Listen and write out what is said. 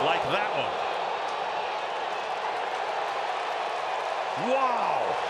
like that one. Wow.